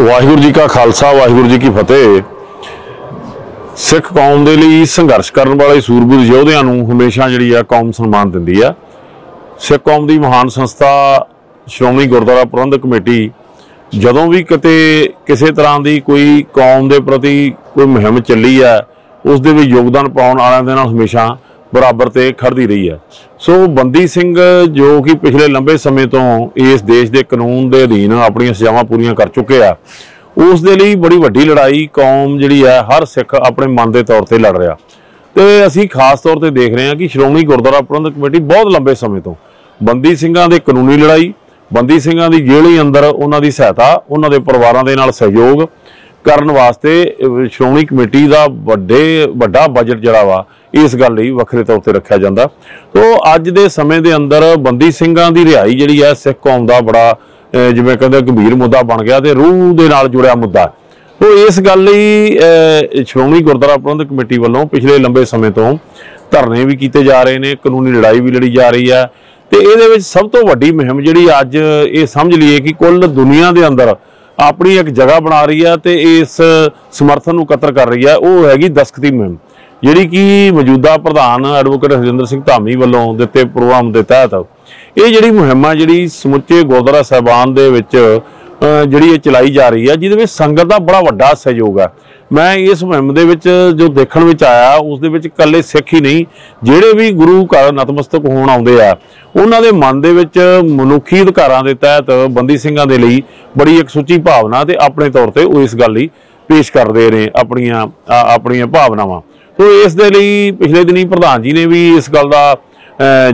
ਵਾਹਿਗੁਰੂ ਜੀ ਕਾ ਖਾਲਸਾ, ਵਾਹਿਗੁਰੂ ਜੀ ਕੀ ਫਤਿਹ। ਸਿੱਖ ਕੌਮ ਦੇ ਲਈ ਸੰਘਰਸ਼ ਕਰਨ ਵਾਲੇ ਸੂਰਬੀਰ ਯੋਧਿਆਂ ਨੂੰ ਹਮੇਸ਼ਾ ਜਿਹੜੀ ਆ ਕੌਮ ਸਨਮਾਨ ਦਿੰਦੀ ਆ। ਸਿੱਖ ਕੌਮ ਦੀ ਮਹਾਨ ਸੰਸਥਾ ਸ਼੍ਰੋਮਣੀ ਗੁਰਦੁਆਰਾ ਪ੍ਰਬੰਧਕ ਕਮੇਟੀ, ਜਦੋਂ ਵੀ ਕਿਤੇ ਕਿਸੇ ਤਰ੍ਹਾਂ ਦੀ ਕੋਈ ਕੌਮ ਦੇ ਪ੍ਰਤੀ ਕੋਈ ਮੁਹਿੰਮ ਚੱਲੀ ਆ, ਉਸ ਦੇ ਵਿੱਚ ਯੋਗਦਾਨ ਪਾਉਣ ਵਾਲਿਆਂ ਦੇ ਨਾਲ ਹਮੇਸ਼ਾ ਬਰਾਬਰ ਤੇ ਖੜਦੀ ਰਹੀ ਹੈ। ਸੋ ਬੰਦੀ ਸਿੰਘ ਜੋ ਕਿ ਪਿਛਲੇ ਲੰਬੇ ਸਮੇਂ ਤੋਂ ਇਸ ਦੇਸ਼ ਦੇ ਕਾਨੂੰਨ ਦੇ ਅਧੀਨ ਆਪਣੀਆਂ ਸਜ਼ਾਵਾਂ ਪੂਰੀਆਂ ਕਰ ਚੁੱਕੇ ਆ ਉਸ ਦੇ ਲਈ ਬੜੀ ਵੱਡੀ ਲੜਾਈ ਕੌਮ ਜਿਹੜੀ ਹੈ, ਹਰ ਸਿੱਖ ਆਪਣੇ ਮਨ ਦੇ ਤੌਰ ਤੇ ਲੜ ਰਿਹਾ। ਤੇ ਅਸੀਂ ਖਾਸ ਤੌਰ ਤੇ ਦੇਖ ਰਹੇ ਹਾਂ ਕਿ ਸ਼੍ਰੋਮਣੀ ਗੁਰਦੁਆਰਾ ਪ੍ਰਬੰਧਕ ਕਮੇਟੀ ਬਹੁਤ ਲੰਬੇ ਸਮੇਂ ਤੋਂ ਬੰਦੀ ਸਿੰਘਾਂ ਦੇ ਕਾਨੂੰਨੀ ਲੜਾਈ, ਬੰਦੀ ਸਿੰਘਾਂ ਦੀ ਜੇਲ੍ਹ ਹੀ ਅੰਦਰ ਉਹਨਾਂ ਦੀ ਸਹਾਇਤਾ, ਉਹਨਾਂ ਦੇ ਪਰਿਵਾਰਾਂ ਦੇ ਨਾਲ ਸਹਿਯੋਗ ਕਰਨ ਵਾਸਤੇ ਸ਼੍ਰੋਮਣੀ ਕਮੇਟੀ ਦਾ ਵੱਡੇ, ਵੱਡਾ ਬਜਟ ਜਿਹੜਾ ਵਾ, ਇਸ ਗੱਲ ਲਈ ਵੱਖਰੇ ਤੌਰ ਤੇ ਰੱਖਿਆ ਜਾਂਦਾ। ਤੋਂ ਅੱਜ ਦੇ ਸਮੇਂ ਦੇ ਅੰਦਰ ਬੰਦੀ ਸਿੰਘਾਂ ਦੀ ਰਿਹਾਈ ਜਿਹੜੀ ਹੈ, ਸਿੱਖ ਕੌਮ ਦਾ ਬੜਾ ਜਿਵੇਂ ਕਹਿੰਦੇ ਗੰਭੀਰ ਮੁੱਦਾ ਬਣ ਗਿਆ ਤੇ ਰੂਹ ਦੇ ਨਾਲ ਜੁੜਿਆ ਮੁੱਦਾ। ਤੋਂ ਇਸ ਗੱਲ ਲਈ ਸ਼੍ਰੋਮਣੀ ਗੁਰਦੁਆਰਾ ਪ੍ਰਬੰਧਕ ਕਮੇਟੀ ਵੱਲੋਂ ਪਿਛਲੇ ਲੰਬੇ ਸਮੇਂ ਤੋਂ ਧਰਨੇ ਵੀ ਕੀਤੇ ਜਾ ਰਹੇ ਨੇ, ਕਾਨੂੰਨੀ ਲੜਾਈ ਵੀ ਲੜੀ ਜਾ ਰਹੀ ਹੈ। ਤੇ ਇਹਦੇ ਵਿੱਚ ਸਭ ਤੋਂ ਵੱਡੀ ਮੁਹਿੰਮ ਜਿਹੜੀ ਅੱਜ ਇਹ ਸਮਝ ਲਈਏ ਕਿ ਕੁੱਲ ਦੁਨੀਆ ਦੇ ਅੰਦਰ ਆਪਣੀ ਇੱਕ ਜਗ੍ਹਾ ਬਣਾ ਰਹੀ ਹੈ ਤੇ ਇਸ ਸਮਰਥਨ ਨੂੰ ਇਕੱਤਰ ਕਰ ਰਹੀ ਹੈ ਉਹ ਹੈਗੀ ਦਸਖਤੀ ਮੁਹਿੰਮ, ਜਿਹੜੀ ਕਿ ਮੌਜੂਦਾ ਪ੍ਰਧਾਨ ਐਡਵੋਕੇਟ ਹਰਜਿੰਦਰ ਸਿੰਘ ਧਾਮੀ ਵੱਲੋਂ ਦਿੱਤੇ ਪ੍ਰੋਗਰਾਮ ਦੇ ਤਹਿਤ, ਇਹ ਜਿਹੜੀ ਮੁਹਿੰਮ ਆ, ਜਿਹੜੀ ਸਮੁੱਚੇ ਗੁਰਦੁਆਰਾ ਸਾਹਿਬਾਨ ਦੇ ਵਿੱਚ ਜਿਹੜੀ ਇਹ ਚਲਾਈ ਜਾ ਰਹੀ ਹੈ ਜਿਹਦੇ ਵਿੱਚ ਸੰਗਤ ਦਾ ਬੜਾ ਵੱਡਾ ਸਹਿਯੋਗ ਹੈ ਮੈਂ ਇਸ ਮੁਹਿੰਮ ਦੇ ਵਿੱਚ ਜੋ ਦੇਖਣ ਵਿੱਚ ਆਇਆ, ਉਸ ਦੇ ਵਿੱਚ ਇਕੱਲੇ ਸਿੱਖ ਹੀ ਨਹੀਂ, ਜਿਹੜੇ ਵੀ ਗੁਰੂ ਘਰ ਨਤਮਸਤਕ ਹੋਣ ਆਉਂਦੇ ਆ, ਉਹਨਾਂ ਦੇ ਮਨ ਦੇ ਵਿੱਚ ਮਨੁੱਖੀ ਅਧਿਕਾਰਾਂ ਦੇ ਤਹਿਤ ਬੰਦੀ ਸਿੰਘਾਂ ਦੇ ਲਈ ਬੜੀ ਇੱਕ ਸੁੱਚੀ ਭਾਵਨਾ ਤੇ ਆਪਣੇ ਤੌਰ ਤੇ ਉਹ ਇਸ ਗੱਲ ਲਈ ਪੇਸ਼ ਕਰਦੇ ਨੇ ਆਪਣੀਆਂ ਆਪਣੀਆਂ ਭਾਵਨਾਵਾਂ। ਤੋਂ ਇਸ ਦੇ ਲਈ ਪਿਛਲੇ ਦਿਨੀ ਪ੍ਰਧਾਨ ਜੀ ਨੇ ਵੀ ਇਸ ਗੱਲ ਦਾ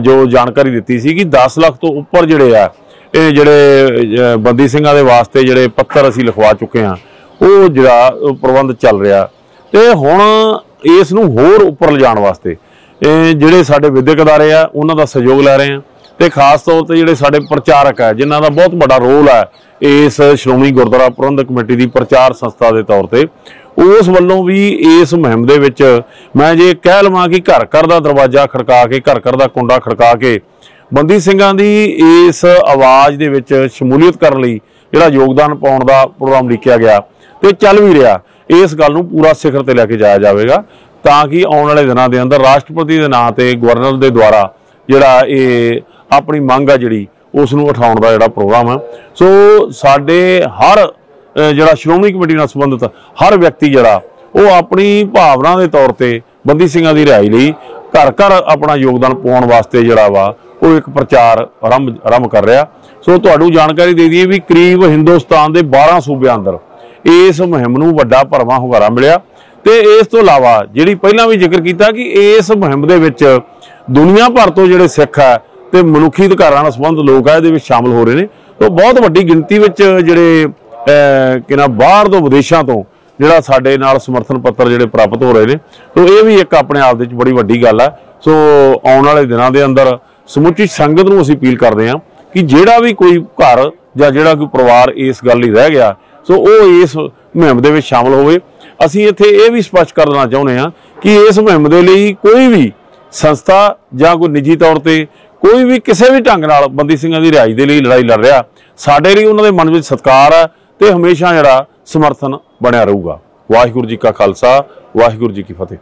ਜੋ ਜਾਣਕਾਰੀ ਦਿੱਤੀ ਸੀ ਕਿ 10 ਲੱਖ ਤੋਂ ਉੱਪਰ ਜਿਹੜੇ ਆ ਇਹ ਜਿਹੜੇ ਬੰਦੀ ਸਿੰਘਾਂ ਦੇ ਵਾਸਤੇ ਜਿਹੜੇ ਪੱਤਰ ਅਸੀਂ ਲਿਖਵਾ ਚੁੱਕੇ ਹਾਂ, ਉਹ ਜਿਹੜਾ ਪ੍ਰਬੰਧ ਚੱਲ ਰਿਹਾ। ਤੇ ਹੁਣ ਇਸ ਨੂੰ ਹੋਰ ਉੱਪਰ ਲਿਜਾਣ ਵਾਸਤੇ ਜਿਹੜੇ ਸਾਡੇ ਵਿਦਿਅਕ ਅਦਾਰੇ ਆ, ਉਹਨਾਂ ਦਾ ਸਹਿਯੋਗ ਲੈ ਰਹੇ ਆ ਤੇ ਖਾਸ ਤੌਰ ਤੇ ਜਿਹੜੇ ਸਾਡੇ ਪ੍ਰਚਾਰਕ ਆ, ਜਿਨ੍ਹਾਂ ਦਾ ਬਹੁਤ ਵੱਡਾ ਰੋਲ ਹੈ ਇਸ ਸ਼੍ਰੋਮਣੀ ਗੁਰਦੁਆਰਾ ਪ੍ਰਬੰਧਕ ਕਮੇਟੀ ਦੀ ਪ੍ਰਚਾਰ ਸੰਸਥਾ ਦੇ ਤੌਰ ਤੇ, ਉਸ ਵੱਲੋਂ ਵੀ ਇਸ ਮੁਹਿੰਮ ਦੇ ਵਿੱਚ ਮੈਂ ਜੇ ਕਹਿ ਲਵਾਂ ਕਿ ਘਰ ਘਰ ਦਾ ਦਰਵਾਜ਼ਾ ਖੜਕਾ ਕੇ ਘਰ ਘਰ ਦਾ ਕੁੰਡਾ ਖੜਕਾ ਕੇ ਬੰਦੀ ਸਿੰਘਾਂ ਦੀ ਇਸ ਆਵਾਜ਼ ਦੇ ਵਿੱਚ ਸ਼ਮੂਲੀਅਤ ਕਰਨ ਲਈ ਜਿਹੜਾ ਯੋਗਦਾਨ ਪਾਉਣ ਦਾ ਪ੍ਰੋਗਰਾਮ ਲਿਖਿਆ ਗਿਆ ਤੇ ਚੱਲ ਵੀ ਰਿਹਾ। ਇਸ ਗੱਲ ਨੂੰ ਪੂਰਾ ਸਿਖਰ ਤੇ ਲੈ ਕੇ ਜਾਇਆ ਜਾਵੇਗਾ ਤਾਂ ਕਿ ਆਉਣ ਵਾਲੇ ਦਿਨਾਂ ਦੇ ਅੰਦਰ ਰਾਸ਼ਟਰਪਤੀ ਦੇ ਨਾਂ ਤੇ ਗਵਰਨਰ ਦੇ ਦੁਆਰਾ ਜਿਹੜਾ ਇਹ ਆਪਣੀ ਮੰਗ ਆ ਜਿਹੜੀ, ਉਸ ਨੂੰ ਉਠਾਉਣ ਦਾ ਜਿਹੜਾ ਪ੍ਰੋਗਰਾਮ ਹੈ ਸੋ ਸਾਡੇ ਹਰ ਜਿਹੜਾ ਸ਼੍ਰੋਮਣੀ ਕਮੇਟੀ ਨਾਲ ਸੰਬੰਧਿਤ ਹਰ ਵਿਅਕਤੀ ਜਿਹੜਾ, ਉਹ ਆਪਣੀ ਭਾਵਨਾ ਦੇ ਤੌਰ ਤੇ ਬੰਦੀ ਸਿੰਘਾਂ ਦੀ ਰਿਹਾਈ ਲਈ ਘਰ ਘਰ ਆਪਣਾ ਯੋਗਦਾਨ ਪਾਉਣ ਵਾਸਤੇ ਜਿਹੜਾ ਵਾ ਉਹ ਇੱਕ ਪ੍ਰਚਾਰ ਆਰੰਭ ਆਰੰਭ ਕਰ ਰਿਹਾ। ਸੋ ਤੁਹਾਨੂੰ ਜਾਣਕਾਰੀ ਦੇ ਦਈਏ ਵੀ ਕਰੀਬ ਹਿੰਦੁਸਤਾਨ ਦੇ 12 ਸੂਬਿਆਂ ਅੰਦਰ ਇਸ ਮੁਹਿੰਮ ਨੂੰ ਵੱਡਾ ਭਰਵਾਂ ਹੁੰਗਾਰਾ ਮਿਲਿਆ। ਤੇ ਇਸ ਤੋਂ ਇਲਾਵਾ ਜਿਹੜੀ ਪਹਿਲਾਂ ਵੀ ਜ਼ਿਕਰ ਕੀਤਾ ਕਿ ਇਸ ਮੁਹਿੰਮ ਦੇ ਵਿੱਚ ਦੁਨੀਆ ਭਰ ਤੋਂ ਜਿਹੜੇ ਸਿੱਖ ਆ ਤੇ ਮਨੁੱਖੀ ਅਧਿਕਾਰਾਂ ਨਾਲ ਸੰਬੰਧ ਲੋਕ ਆ ਇਹਦੇ ਵਿੱਚ ਸ਼ਾਮਲ ਹੋ ਰਹੇ ਨੇ। ਤੋਂ ਬਹੁਤ ਵੱਡੀ ਗਿਣਤੀ ਵਿੱਚ ਜਿਹੜੇ ਅਹ, ਕਿ ਨਾ ਬਾਹਰ ਤੋਂ ਵਿਦੇਸ਼ਾਂ ਤੋਂ ਜਿਹੜਾ ਸਾਡੇ ਨਾਲ ਸਮਰਥਨ ਪੱਤਰ ਜਿਹੜੇ ਪ੍ਰਾਪਤ ਹੋ ਰਹੇ ਨੇ। ਤੋਂ ਇਹ ਵੀ ਇੱਕ ਆਪਣੇ ਆਪ ਦੇ ਵਿੱਚ ਬੜੀ ਵੱਡੀ ਗੱਲ ਹੈ। ਸੋ ਆਉਣ ਵਾਲੇ ਦਿਨਾਂ ਦੇ ਅੰਦਰ ਸਮੁੱਚੀ ਸੰਗਤ ਨੂੰ ਅਸੀਂ ਅਪੀਲ ਕਰਦੇ ਹਾਂ ਕਿ ਜਿਹੜਾ ਵੀ ਕੋਈ ਘਰ ਜਾਂ ਜਿਹੜਾ ਕੋਈ ਪਰਿਵਾਰ ਇਸ ਗੱਲ ਲਈ ਰਹਿ ਗਿਆ, ਸੋ ਉਹ ਇਸ ਮੁਹਿੰਮ ਦੇ ਵਿੱਚ ਸ਼ਾਮਲ ਹੋਵੇ। ਅਸੀਂ ਇੱਥੇ ਇਹ ਵੀ ਸਪਸ਼ਟ ਕਰ ਦੇਣਾ ਚਾਹੁੰਦੇ ਹਾਂ ਕਿ ਇਸ ਮੁਹਿੰਮ ਦੇ ਲਈ ਕੋਈ ਵੀ ਸੰਸਥਾ ਜਾਂ ਕੋਈ ਨਿੱਜੀ ਤੌਰ ਤੇ ਕੋਈ ਵੀ ਕਿਸੇ ਵੀ ਢੰਗ ਨਾਲ ਬੰਦੀ ਸਿੰਘਾਂ ਦੀ ਰਿਹਾਈ ਦੇ ਲਈ ਲੜਾਈ ਲੜ ਰਿਹਾ, ਸਾਡੇ ਲਈ ਉਹਨਾਂ ਦੇ ਮਨ ਵਿੱਚ ਸਤਿਕਾਰ ਹੈ ਤੇ ਹਮੇਸ਼ਾ ਜਿਹੜਾ ਸਮਰਥਨ ਬਣਿਆ ਰਹੂਗਾ। ਵਾਹਿਗੁਰੂ ਜੀ ਕਾ ਖਾਲਸਾ, ਵਾਹਿਗੁਰੂ ਜੀ ਕੀ ਫਤਿਹ।